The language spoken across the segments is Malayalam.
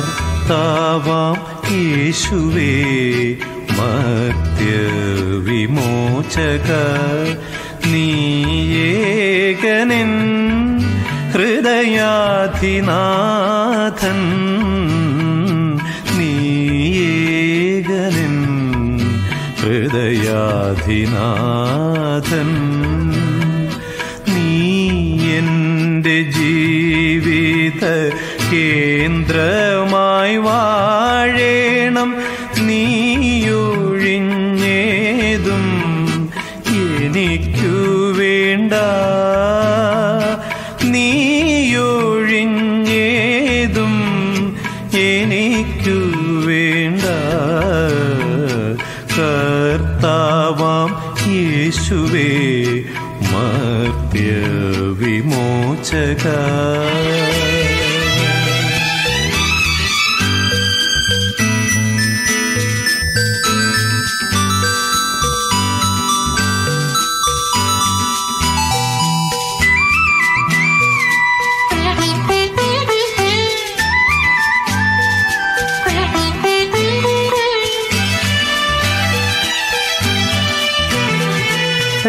കർത്താവാം യേശുവേ മത്യവിമോചക നീയേകനൻ ഹൃദയാധിനാഥൻ നീയേകനൻ ഹൃദയാധിനാഥൻ. കേന്ദ്രമായി വാഴേണം. നീയൊഴിഞ്ഞേതും എനിക്കു വേണ്ട. നീയൊഴിഞ്ഞേതും എനിക്കു വേണ്ട. കർത്താവാം യേശുവേ മർത്യ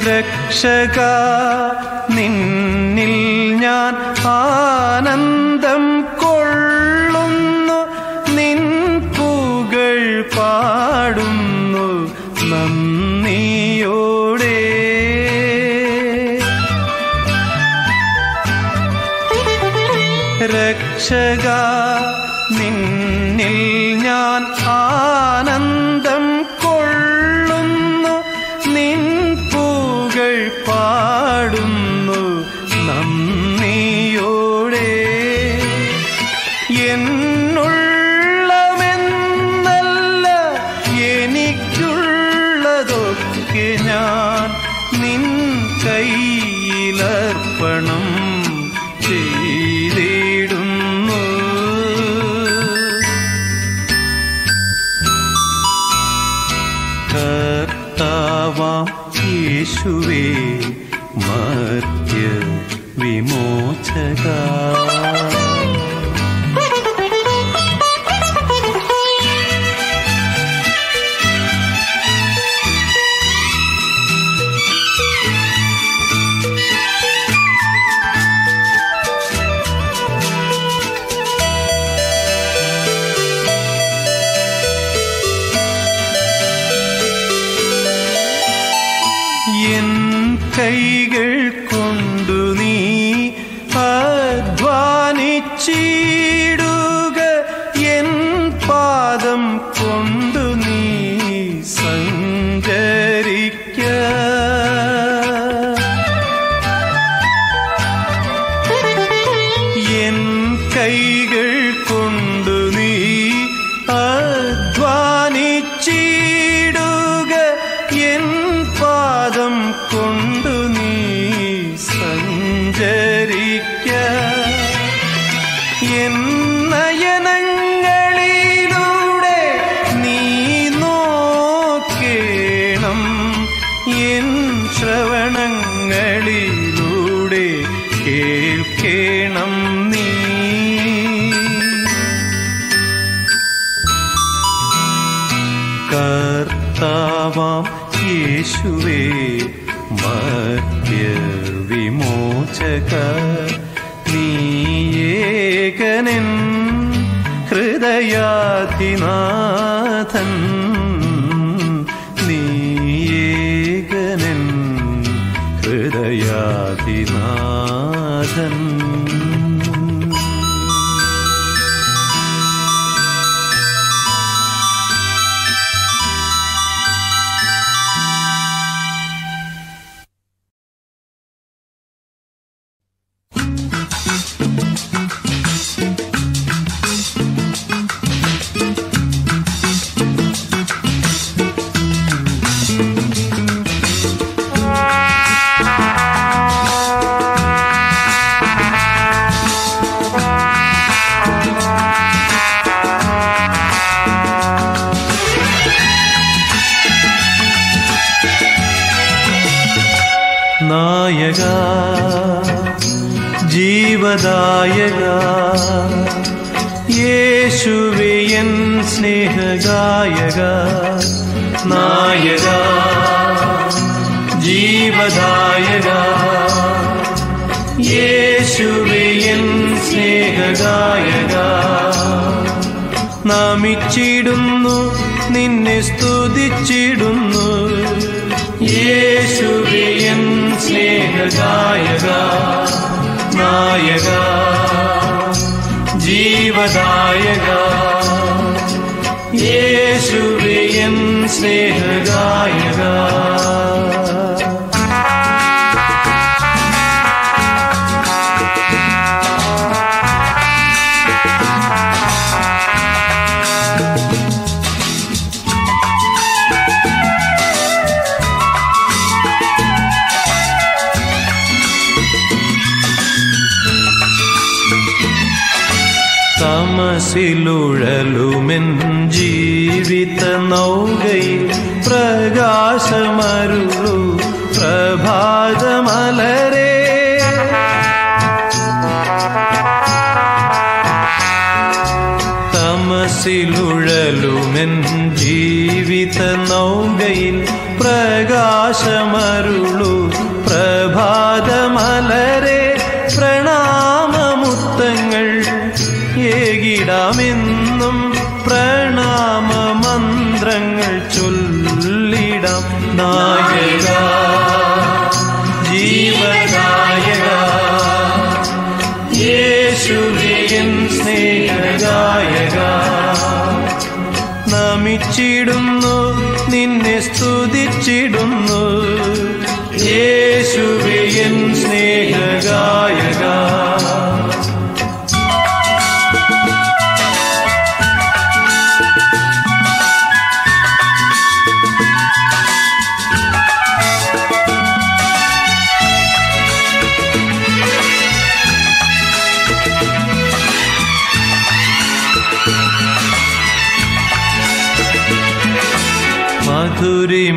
രക്ഷക നിന്നിൽ ഞാൻ ആനന്ദം കൊള്ളുന്നു. നിൻ പൂകൾ പാടുന്നു നന്ദിയോടെ. രക്ഷക നിന്നിൽ ഞാൻ ആനന്ദം യേശുവേ എൻ സ്നേഹഗായക നായക ജീവദായക യേശുവേയൻ സ്നേഹഗായക നാമിച്ചിടുന്നു നിന്നെ സ്തുതിച്ചിടുന്നു. യേശുവിയൻ എൻ സ്നേഹഗായക നായക ജീവദായക എൻ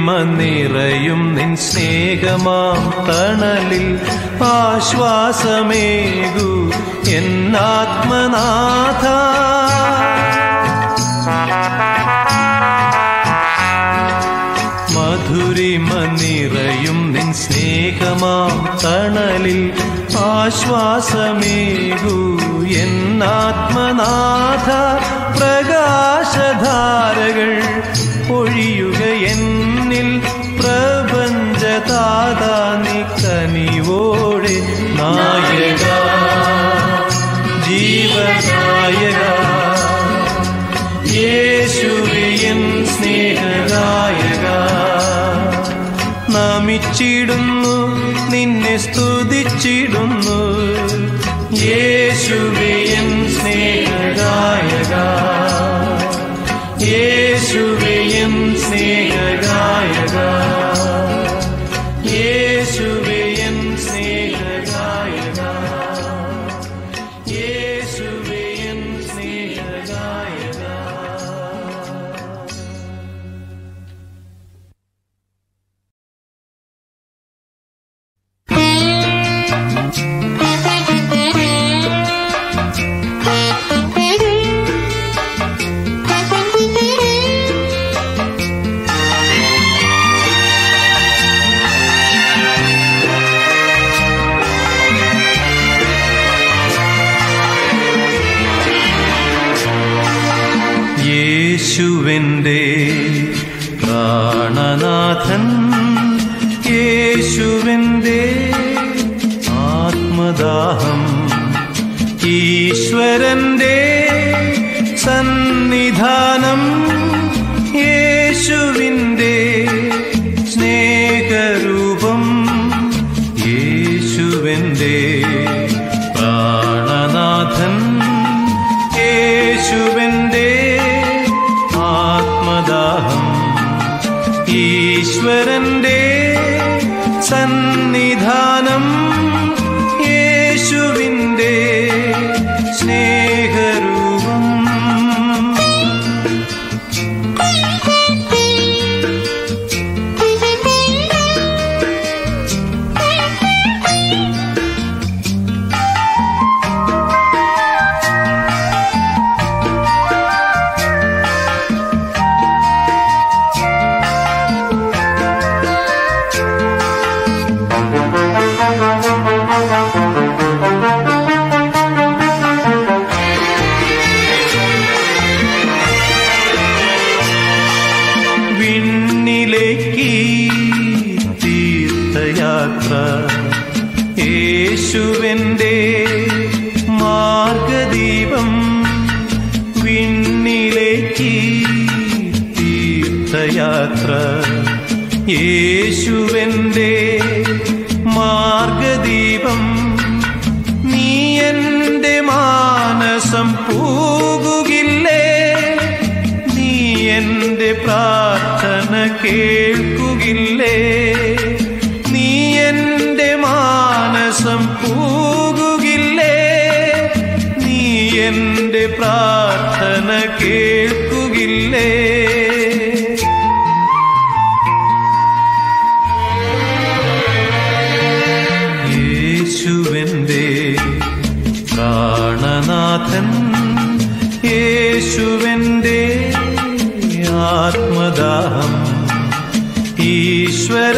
മധുരിമ നിറയും നിൻ സ്നേഹമാം തണലിൽ ആശ്വാസമേകു എന്നാത്മനാഥ മധുരിമ നിറയും നിൻ സ്നേഹമാം തണലിൽ ആശ്വാസമേകു എന്നാത്മനാഥ പ്രകാശധാരകൾ ഒഴിയുക എന്നിൽ പ്രപഞ്ചതാതാനി കനിവോടെ നായക. ജീവനായക. യേശുവിൻ സ്നേഹദായക നമിച്ചിടുന്നു നിന്നെ സ്തുതിച്ചിടുന്നു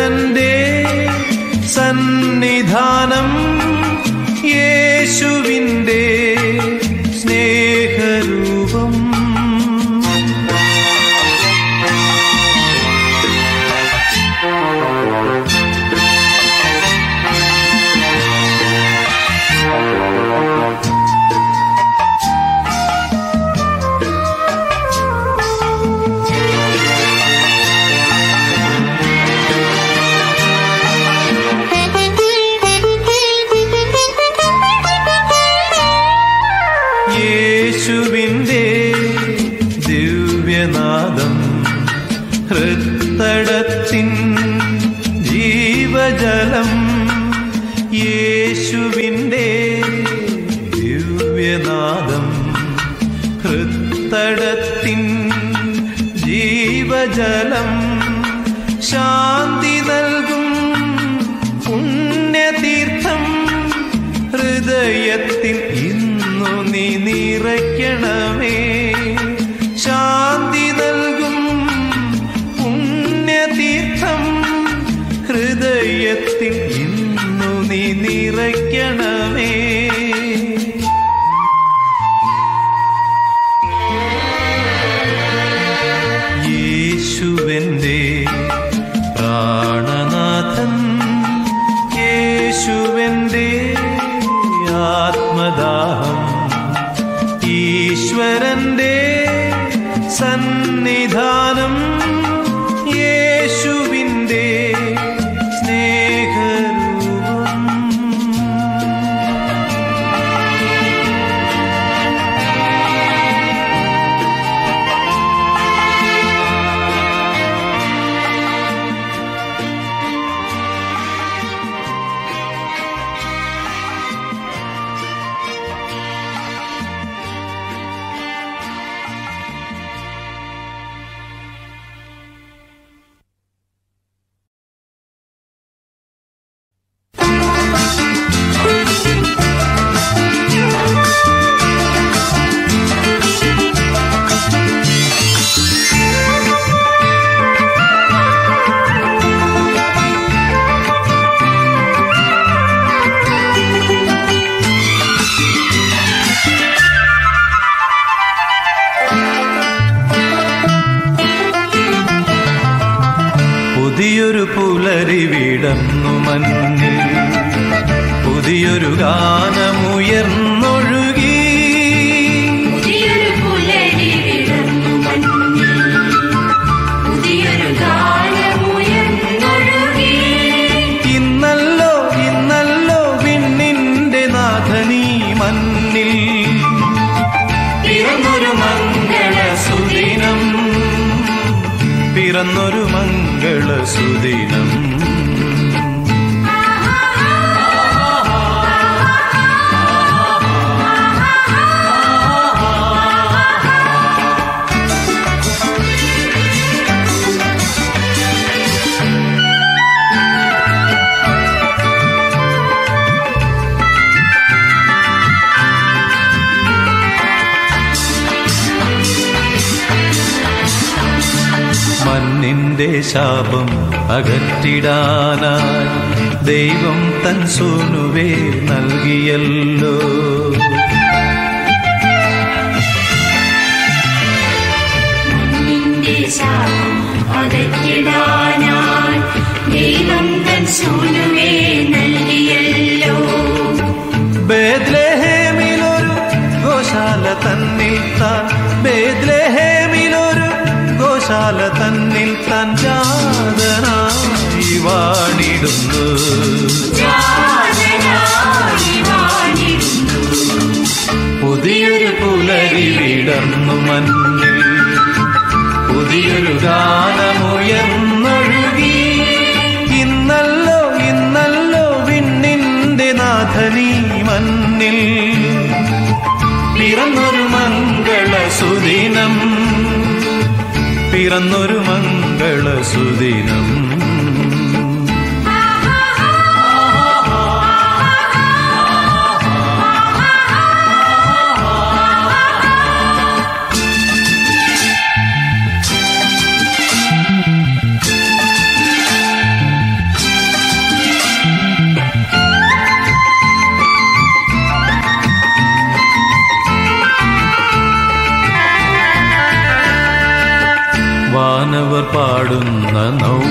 रण्डे सन्निधानम् തന്നൊരു മംഗള സുദിനം ശാപം അകറ്റിടാനായി ദൈവം തൻ സൂനുവേ നൽകിയല്ലോ. അകറ്റിടാനായി തൻ ഗോശാല തന്നിൽ താൻ വാണിടുന്നു പുതിയൊരു പുലരി വിടർന്നു മഞ്ഞിൽ പുതിയൊരു ഗാനമുയർന്നൊഴുകി. ഇന്നല്ലോ ഇന്നല്ലോ വിണ്ണിന്റെ നാഥനീ മണ്ണിൽ. പിറന്നൊരു മംഗള സുദിനം പിറന്നൊരു മംഗള സുദിനം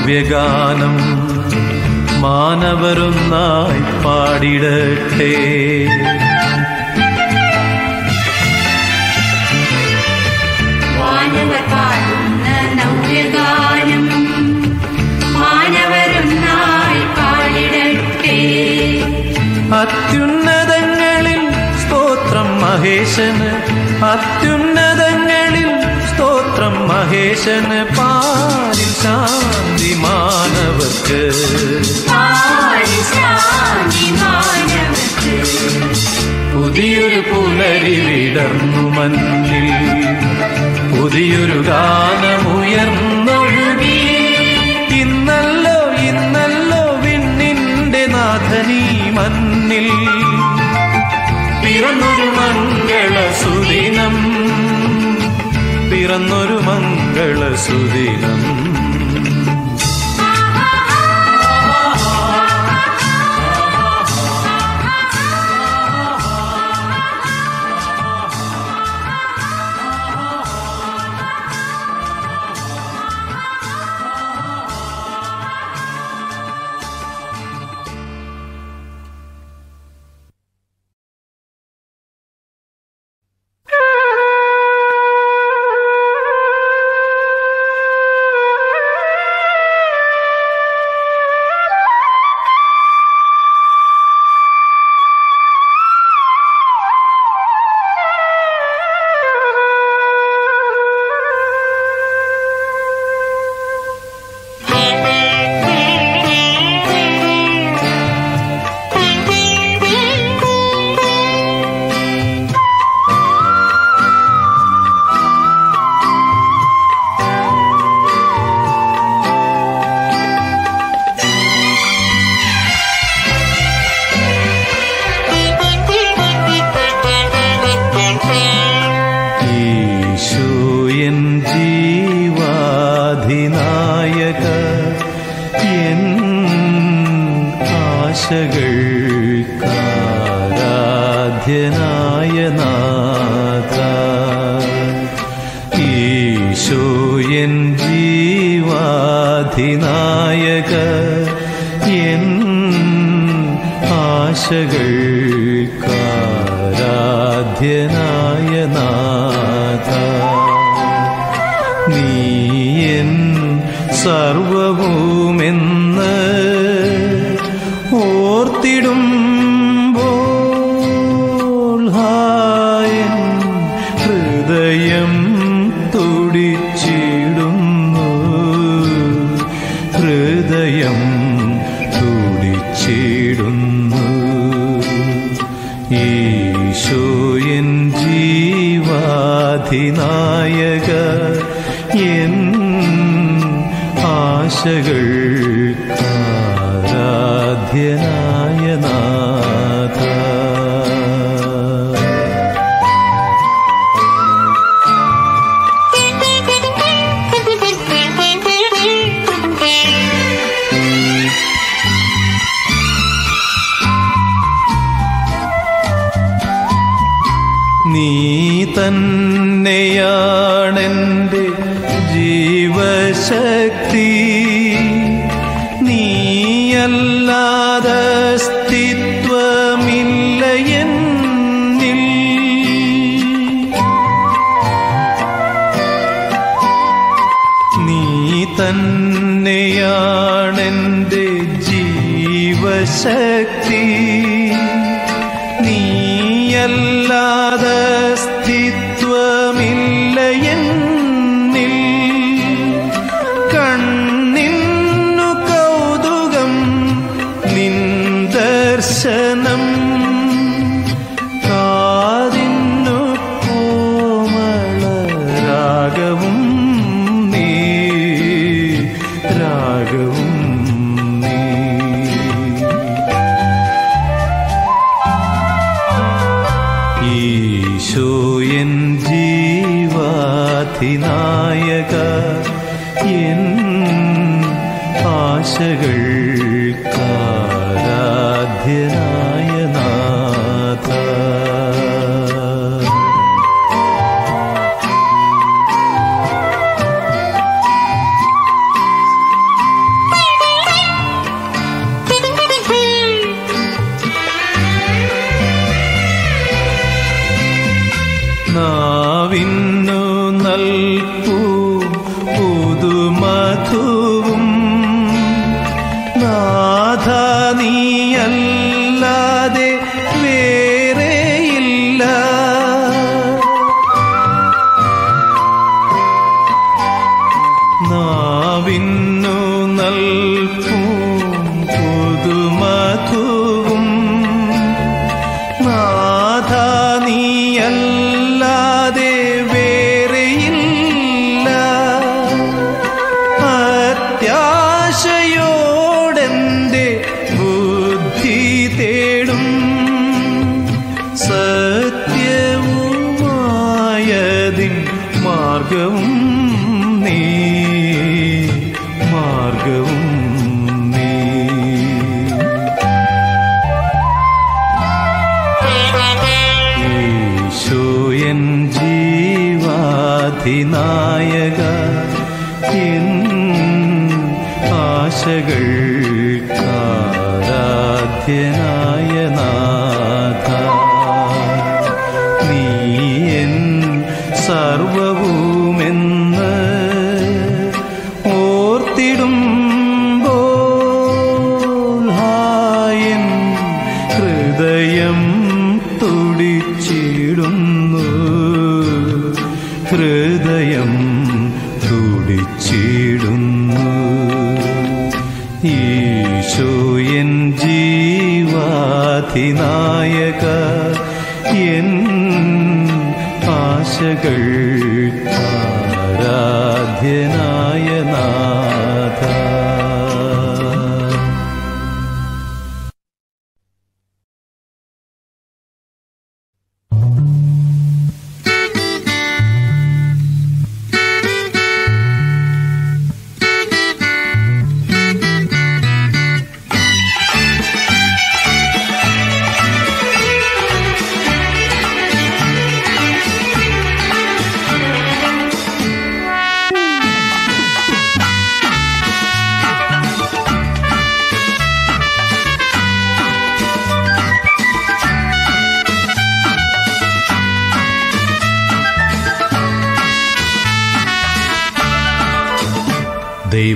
നവ്യഗാനം മാനവരൊന്നായി പാടിടട്ടെ. അത്യുന്നതങ്ങളിൽ സ്തോത്രം മഹേശന് സ്തോത്രം മഹേശന് പാരി ശാന്തി മാനവക്ക് പുതിയൊരു പുലരി വിടർന്നു മഞ്ഞിൽ പുതിയൊരു ഗാനമുയർന്നൊഴുകി. ഇന്നല്ലോ ഇന്നല്ലോ വിണ്ണിന്റെ നാഥനീ മണ്ണിൽ. പിറന്നൊരു മംഗള സുദിനം പിറന്നൊരു മംഗള നീ തന്നെയാണെന്റെ ജീവശക്തി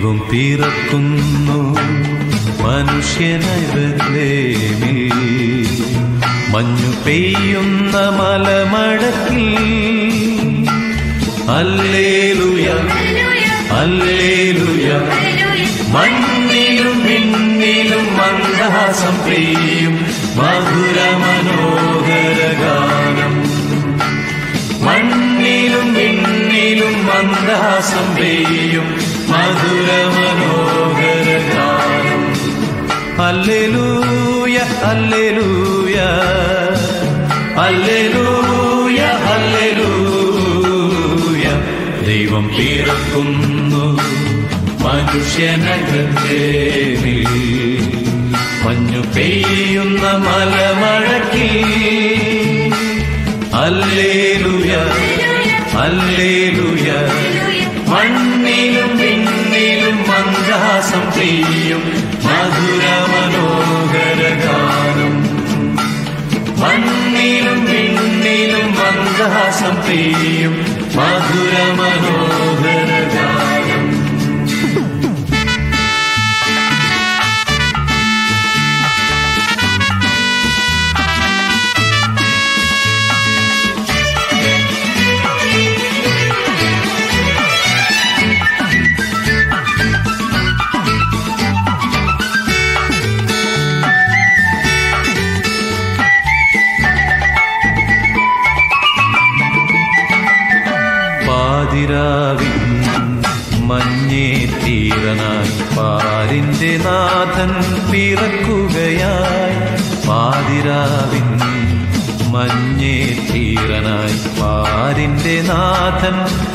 ദൈവം പിറക്കുന്നു. മനുഷ്യനായി മഞ്ഞു പെയ്യുന്ന മലമടക്കിൽ. അല്ലേലുയ അല്ലേലുയ. മഞ്ഞിലും മിന്നിലും മന്ദഹാസം പെയ്യും. മധുര മനോഹര ഗാനം. മണ്ണിലും മിന്നിലും മന്ദഹാസം പെയ്യും. മധുരമനോഹരഗാനം അല്ലെലൂയ അല്ലെലൂയ. അല്ലെലൂയ അല്ലെലൂയ. ദൈവം പിറക്കുന്നു മനുഷ്യനകത്തേവിൽ മഞ്ഞു പെയ്യുന്ന മലമഴക്കി അല്ലേലുയ അല്ലേലുയ. മണ്ണിലും ഉല്ലാസം ചെയ്യും. മധുര മനോഹര ഗാനം. മണ്ണിലും വിണ്ണിലും മന്ദഹാസം ചെയ്യും. മധുര മനോഹര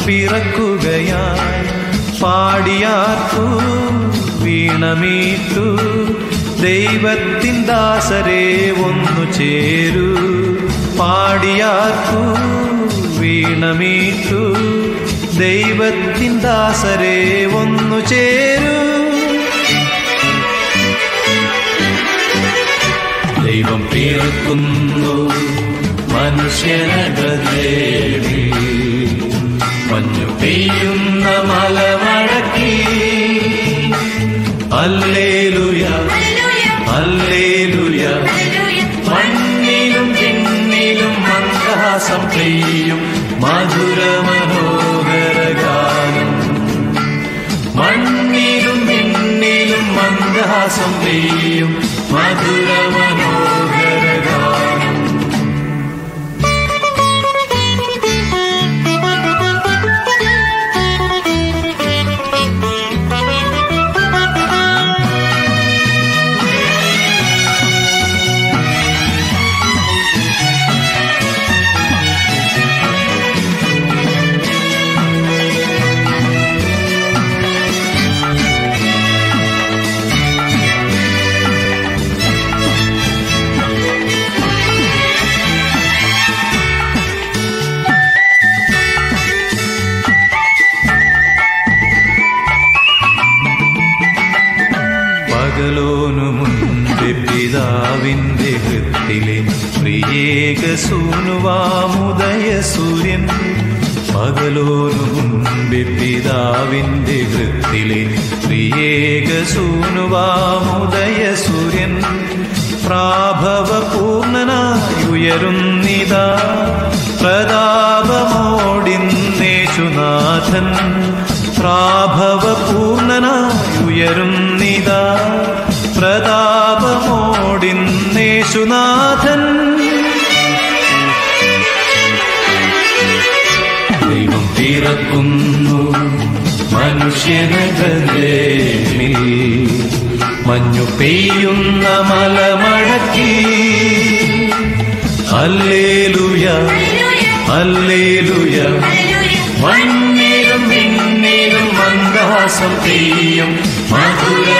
പിറക്കുകയായി. പാടിയാർത്തു വീണമീത്തു ദൈവത്തിൻ ദാസരെ ഒന്നു ചേരൂ. പാടിയാർത്തു വീണമീത്തു ദൈവത്തിൻ ദാസരെ ഒന്നു ചേരു. ദൈവം പിറക്കുന്നു മനുഷ്യനകേ പെയ്യുന്ന മലമഴക്കി അല്ലേലുയ അല്ലേലുയ മണ്ണിലും പിന്നിലും മന്ദഹാസം പെയ്യും. മധുര മനോഹര ഗാനം. മണ്ണിലും പിന്നിലും മന്ദഹാസം പെയ്യും. മധുര മനോഹര മനുഷ്യനകലേമിൽ മഞ്ഞു പെയ്യുന്ന മലമടക്കി. അല്ലേലുയ അല്ലേലുയ മണ്ണിലും മിന്നിലും മന്ദാസം പെയ്യും. മധുര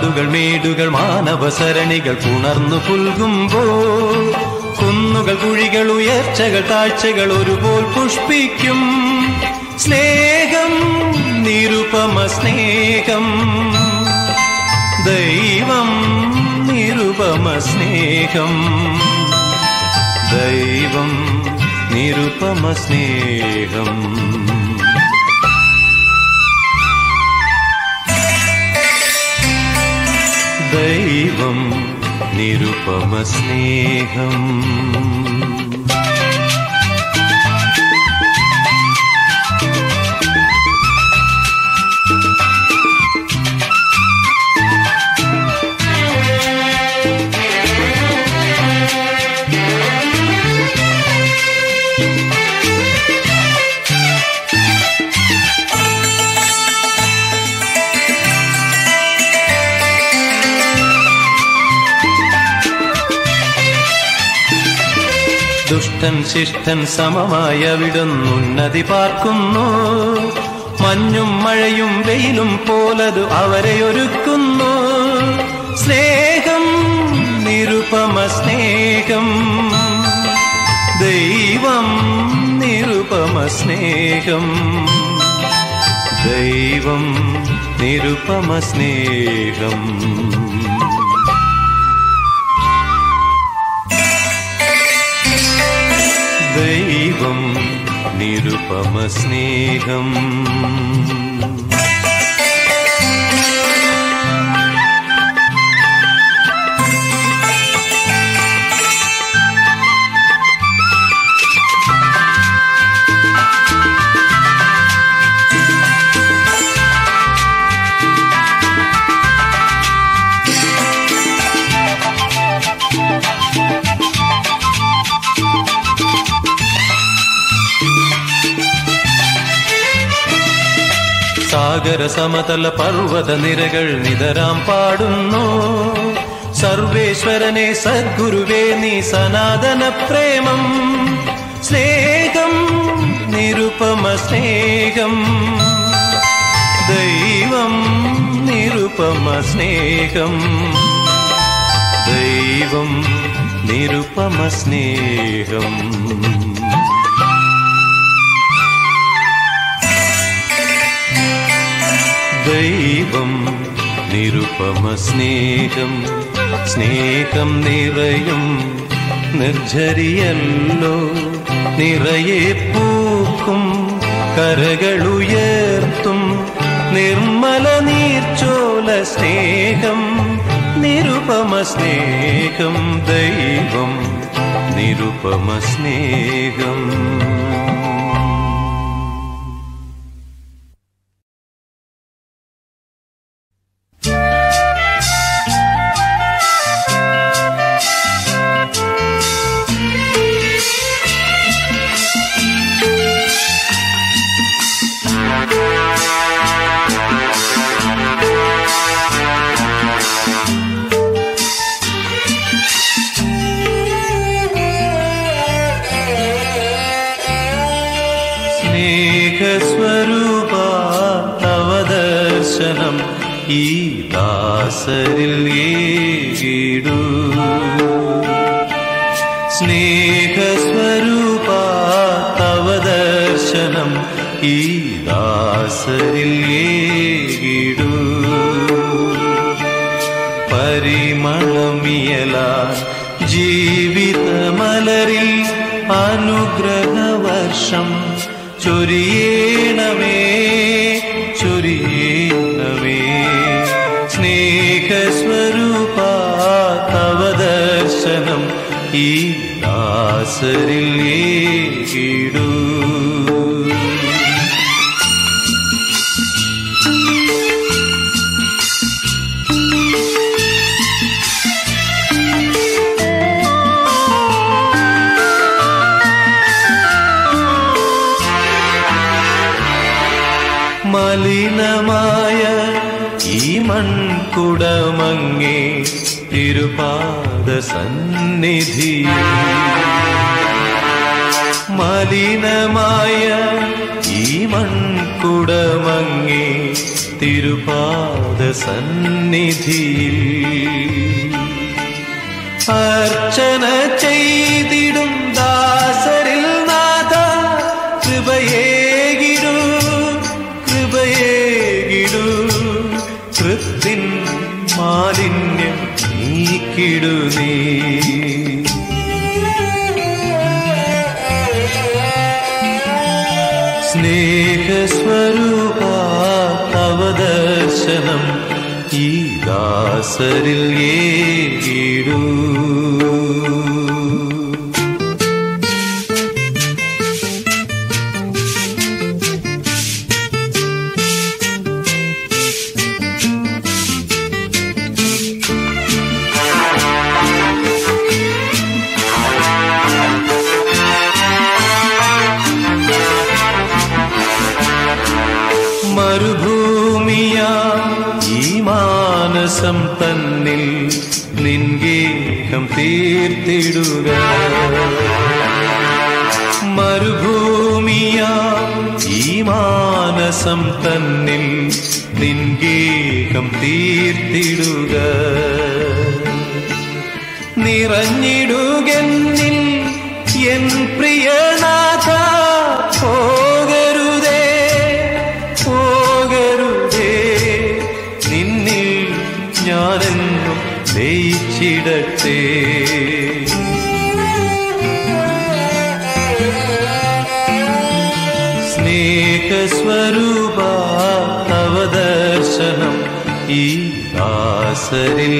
കാടുകൾ മേടുകൾ മാനവസരണികൾ പുണർന്നു പുൽകുമ്പോ കുന്നുകൾ കുഴികൾ ഉയർച്ചകൾ താഴ്ചകൾ ഒരുപോൽ പുഷ്പിക്കും. സ്നേഹം നിരുപമ സ്നേഹം. ദൈവം നിരുപമ സ്നേഹം. ദൈവം നിരുപമ സ്നേഹം. दैवं निरुपमस्नेहम् ദുഷ്ടൻ ശിഷ്ടൻ സമമായ വിടുന്നുന്നതി പാർക്കുന്നു. മഞ്ഞും മഴയും വെയിലും പോലതു അവരെ ഒരുക്കുന്നു. സ്നേഹം നിരുപമ സ്നേഹം. ദൈവം നിരുപമ സ്നേഹം. ദൈവം നിരുപമ സ്നേഹം. निरुपमस्नेहम् സാഗര സമതല പർവത നിരകൾ നിതരാം പാടുന്നു. സർവേശ്വരനെ സദ്ഗുരുവേ നീ സനാതന പ്രേമം. സ്നേഹം നിരുപമ സ്നേഹം. ദൈവം നിരുപമ സ്നേഹം. ദൈവം നിരുപമ സ്നേഹം. ദൈവം നിരുപമ സ്നേഹം സ്നേഹം നിറയും നിർജരിയല്ലോ നിറയെ പൂക്കും കരകളുയർത്തും നിർമ്മല നീർച്ചോല സ്നേഹം നിരുപമ സ്നേഹം ദൈവം നിരുപമ സ്നേഹം ദർശനം ഈ ദാസരിൽ ഏകിടൂ സ്നേഹസ്വരൂപ തവ ദർശനം ഈ ദാസരിൽ ഏകിടൂ പരിമളമിയലാൻ ജീവിതമലരിൽ അനുഗ്രഹവർഷം ചൊരിയേണമേ ഈ ദാസരിൽ മലിനമായ ഈ മൺകുടമങ്ങേ തിരുപാ സന്നിധി. മലിനമായ ഈ മൺകുടമങ്ങി തിരുപാദ സന്നിധിയിൽ അർച്ചന ചെയ്തിടും സ്നേഹസ്വരൂപാവദർശനം ഈ ദാസരിൽ ഏ തീർത്തിടുക. നിറഞ്ഞിടുക സരിൽ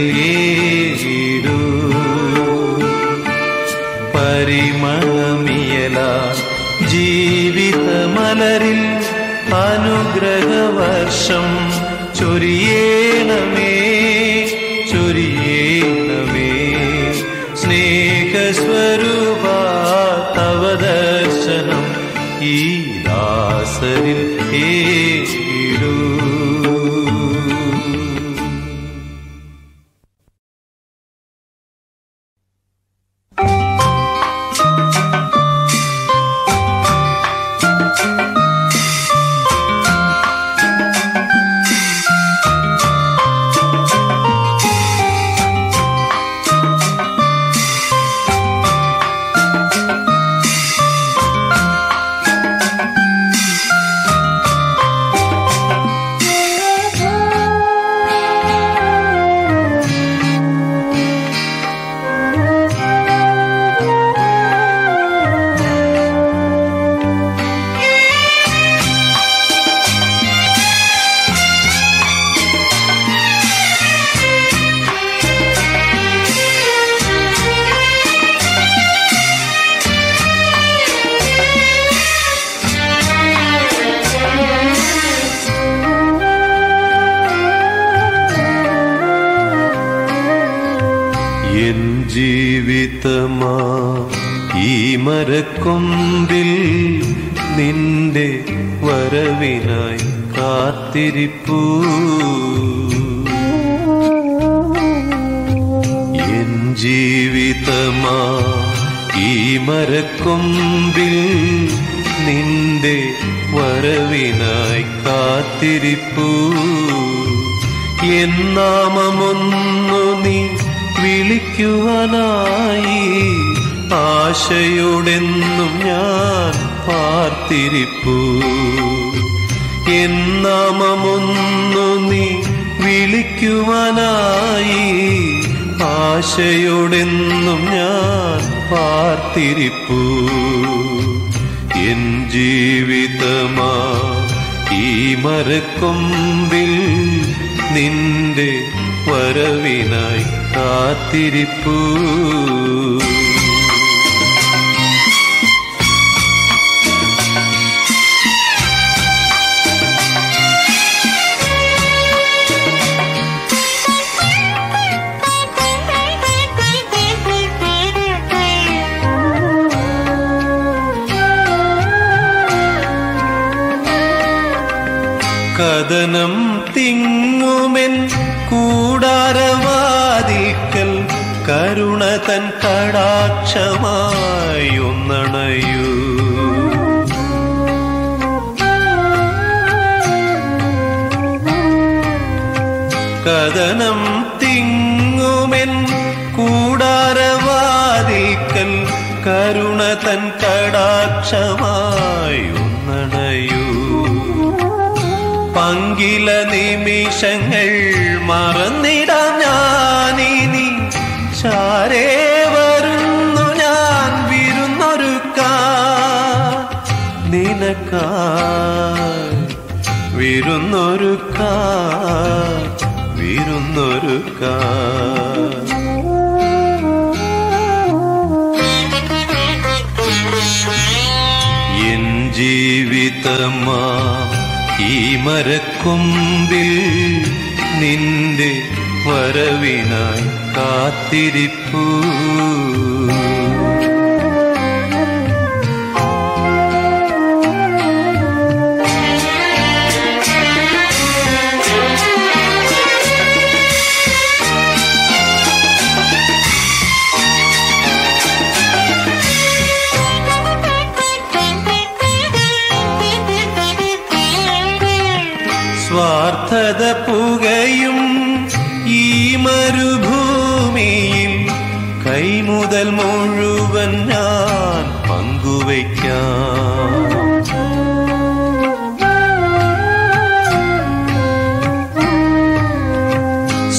കഥനം തിങ്ങുമെൻ കൂടാരവാദിക്കൽ കരുണ തൻ കടാക്ഷമായൊന്നണയൂ. കഥനം നിനക്കായി കാരുന്നൊരു കാ. എൻ ജീവിതമാ ഈ മരക്കൊമ്പിൽ നിന്റെ വരവിനായി കാത്തിരിപ്പൂ. കൈമുതൽ മുഴുവൻ ഞാൻ പങ്കുവയ്ക്കാം.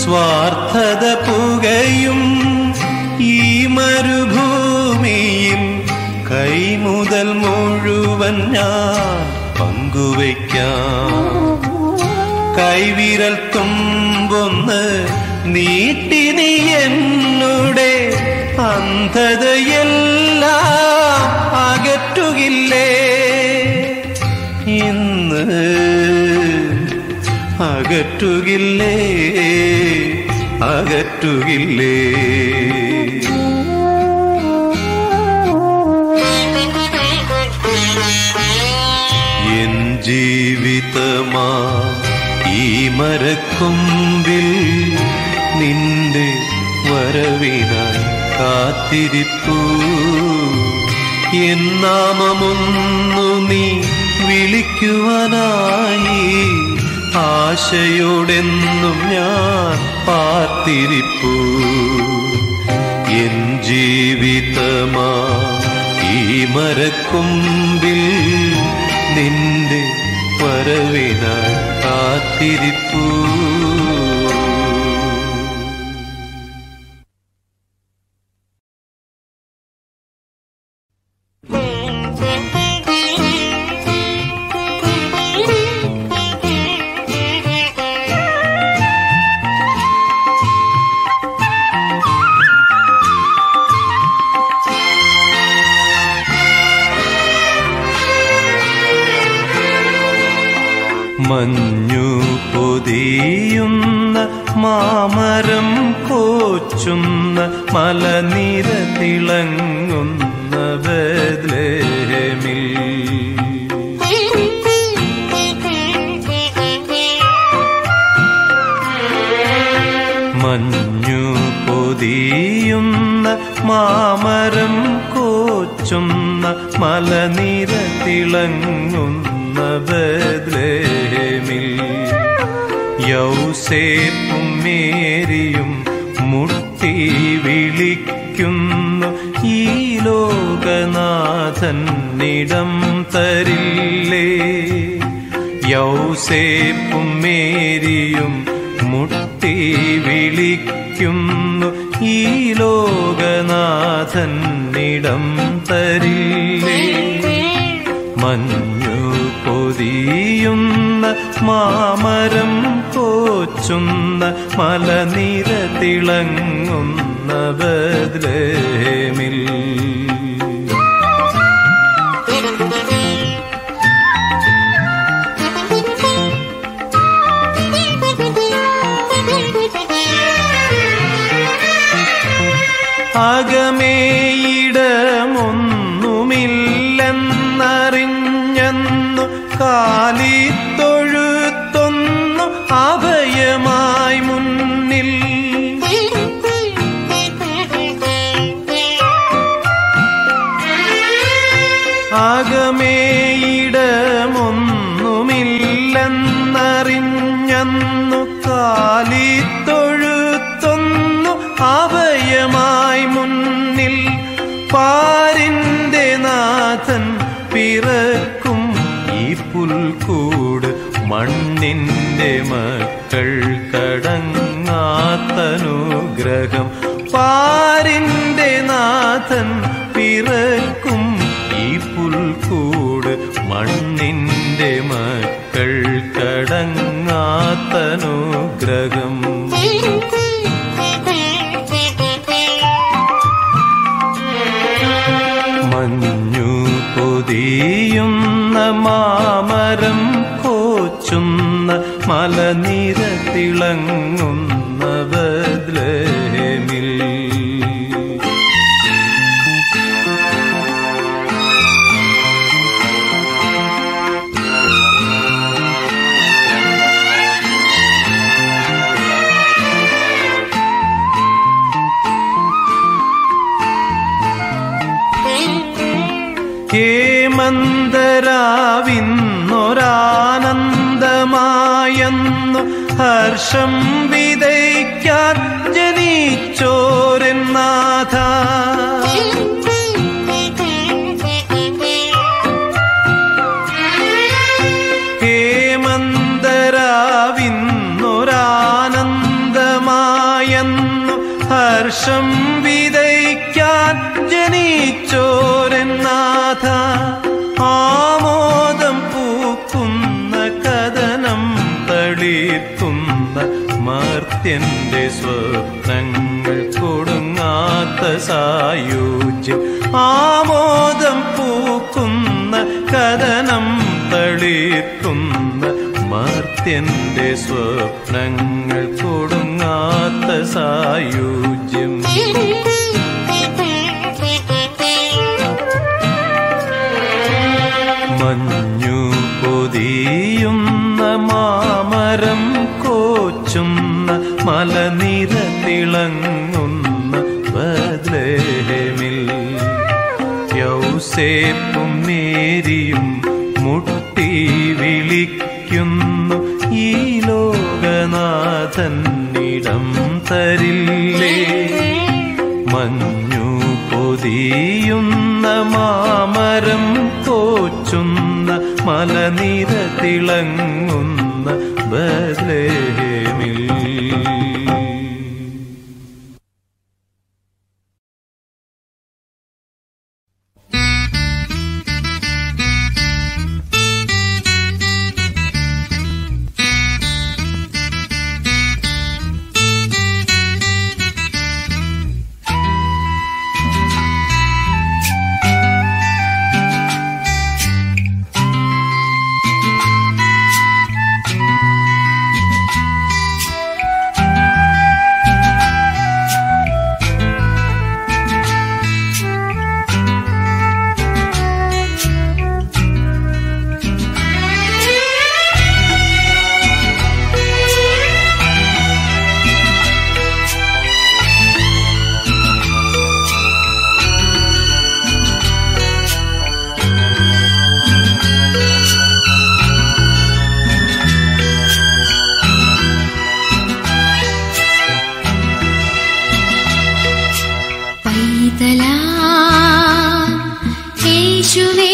സ്വാർത്ഥത പുകയും ഈ മരുഭൂമിയിൽ കൈമുതൽ മുഴുവൻ ഞാൻ പങ്കുവയ്ക്കാം. കൈവിരൽ തുമ്പൊന്ന് നീട്ടി അന്ധതയെല്ലാം അകറ്റുകില്ലേ? ഇന്ന് അകറ്റുകില്ലേ? അകറ്റുകില്ലേ? എൻ ജീവിതമാ ഈ മരക്കൊമ്പിൽ നിന്റെ വരവിനായി കാത്തിരിപ്പൂ. എന്നാമമൊന്നു നീ വിളിക്കുവാനായി ആശയോടെന്നും ഞാൻ പാർത്തിരിപ്പൂ. എൻ ജീവിതമാ ഈ മരക്കൊമ്പിൽ നിന്റെ വരവിനാൽ കാത്തിരിപ്പൂ. മഞ്ഞു പൊതിയുന്ന മാമരം കോച്ചുന്ന മലനിര തിളങ്ങുന്ന ബദ്ലേമിൽ. മഞ്ഞു പൊതിയുന്ന മാമരം കോച്ചുന്ന മലനിര തിളങ്ങുന്ന ബദ്ലേമിൽ യൗസേപ്പും മേരിയും മുട്ടി വിളിക്കുന്നു. ഈ ലോകനാഥന്നിടം തരില്ലേ? യൗസേപ്പും മേരിയും മുട്ടി വിളിക്കുന്നു. ഈ ലോകനാഥന്നിടം തരില്ലേ? മഞ്ഞു പൊതിയുന്ന മാമരം കോച്ചുന്ന മലനിര തിളങ്ങുന്ന ബദ്രേമിൽ അകമേയിടമൊന്നുമില്ലെന്നറിഞ്ഞെന്നു காலி മണ്ണിന്റെ മക്കൾ കടങ്ങാത്തനുഗ്രഹം പാരിന്റെ നാഥൻ പിറക്കും ഈ പുൽക്കൂട് മണ്ണിന്റെ മക്കൾ കടങ്ങാത്തനുഗ്രഹം. മഞ്ഞു പൊതിയുന്ന മാമരം കോച്ചുന്ന ഹേമന്തരാവിന്നൊരാനന്ദമായെന്നു ഹർഷം വിതയ്ക്കാൻ ജനിച്ചോരെന്നാഥ. ഹർഷം വിതയ്ക്കാൻ ജനിച്ചോരെന്നാഥ. മർത്യന്റെ സ്വപ്നങ്ങൾ കൊടുങ്ങാത്ത സായുജ്യം. ആമോദം പൂക്കുന്ന കഥനം തളിർക്കുന്ന മർത്യന്റെ സ്വപ്നങ്ങൾ കൊടുങ്ങാത്ത സായുജ്യം. മഞ്ഞു പൊതിയുന്ന മാമരം കോച്ചുന്ന മലനിര തിളങ്ങുന്ന ബദ്ലേമിൽ യൗസേപ്പും മേരിയും മുട്ടി വിളിക്കുന്നു ഈ ലോകനാഥന്നിടം തരില്ലേ? മഞ്ഞു പൊതിയുന്ന മാമരം കോച്ചുന്ന മലനിര തിളങ്ങുന്ന you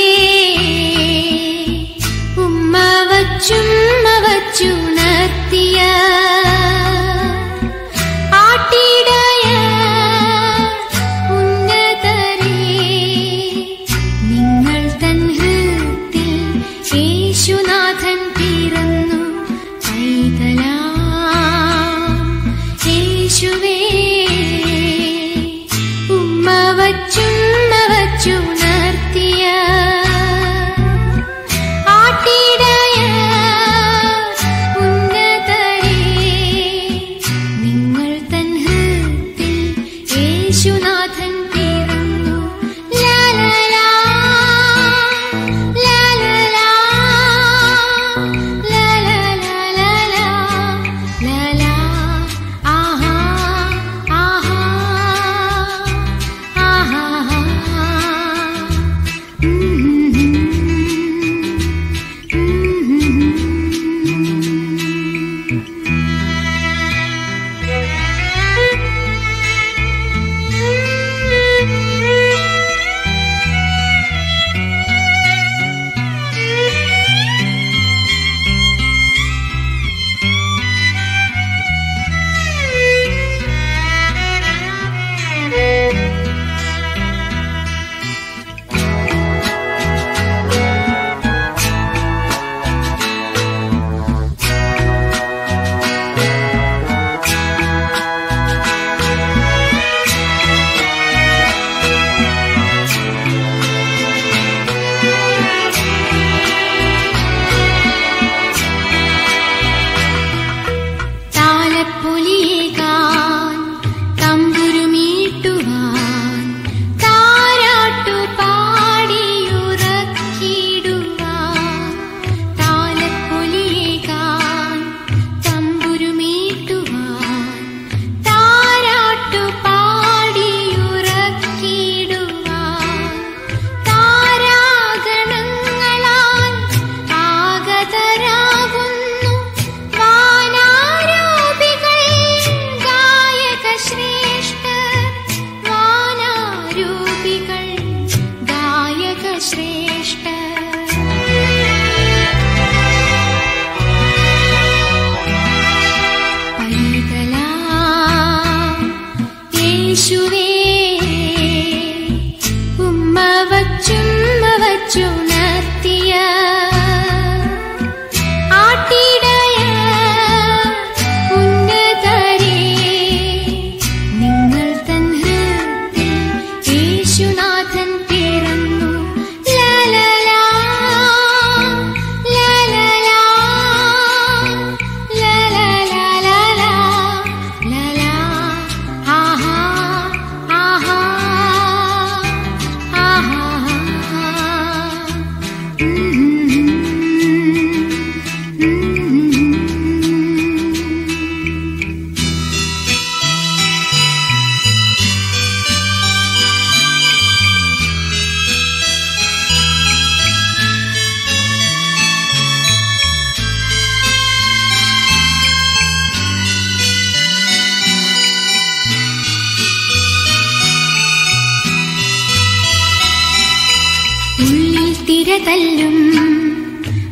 തിരതല്ലും.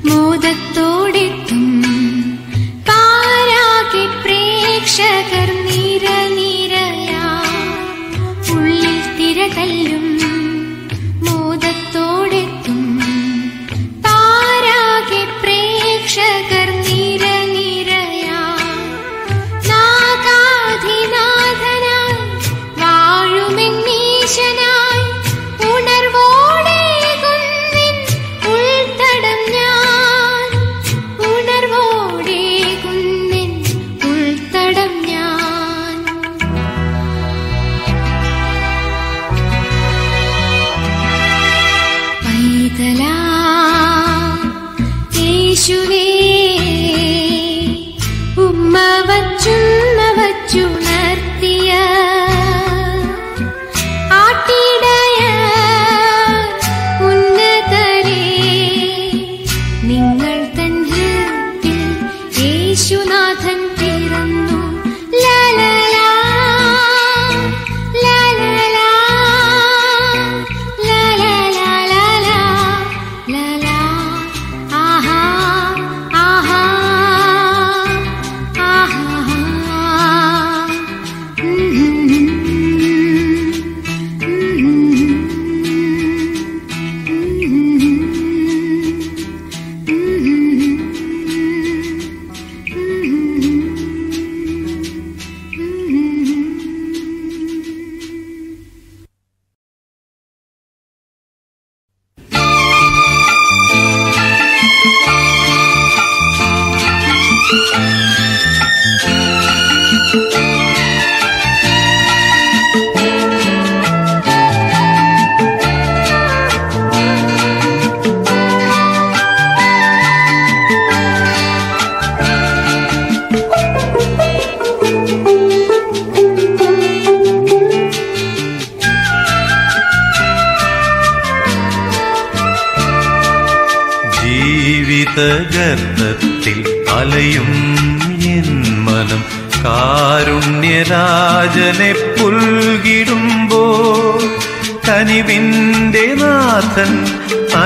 മോദത്തോടെത്തും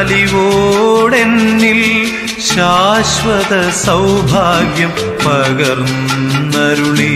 അലിവോടെന്നിൽ ശാശ്വത സൗഭാഗ്യം പകർന്നരുളി.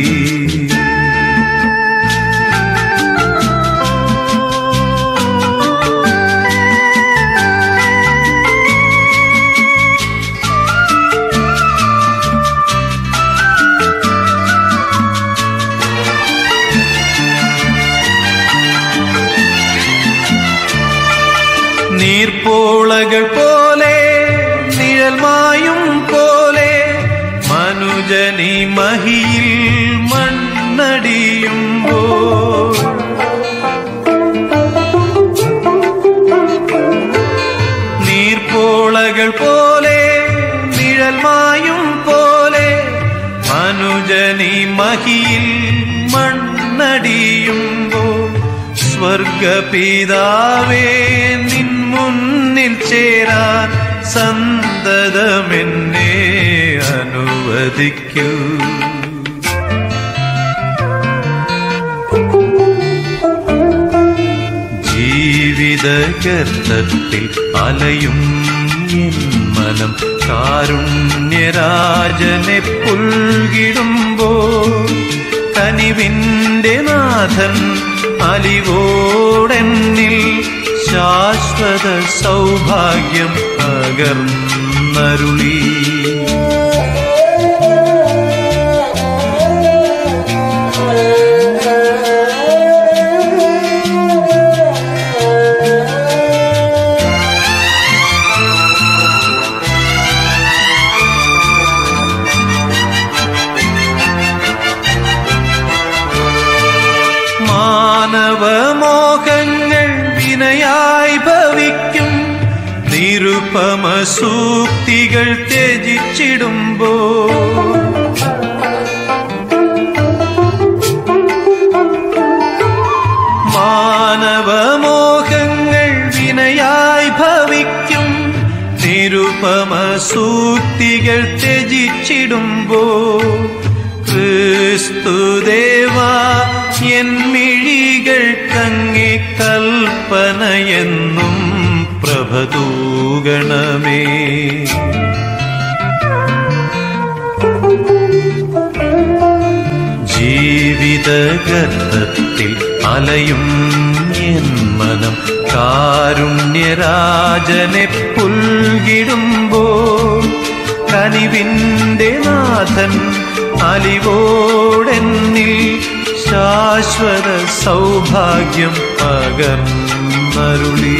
സ്വർഗപിതാവേ നിൻ മുന്നിൽ ചേരാൻ സന്തതമെന്നെ അനുവദിക്കൂ. ജീവിതകർത്തത്തിൽ അലയും മനം കാരുണ്യരാജനെ പുൽകിടുമ്പോ കനിവിന്റെ നാഥൻ അലിവോടെന്നിൽ ശാശ്വത സൗഭാഗ്യം പകർന്നരുളി സൂക്തികൾ ത്യജിച്ചിടുമ്പോ മാനവമോഹങ്ങൾ വിനയായി ഭവിക്കും. നിരുപമ സൂക്തികൾ ത്യജിച്ചിടുമ്പോ ക്രിസ്തുദേവാ എൻ മിഴികൾ കങ്ങി കൽപ്പനയെന്നും പ്രഭതൂകണമേ ജീവിതഗർഭത്തിൽ അലയും എൻ മനം കാരുണ്യരാജനെ പുൽകിടുമ്പോൾ കനിവിന്റെ നാഥൻ അലിവോടെന്നിൽ ശാശ്വത സൗഭാഗ്യം പകർന്നരുളി.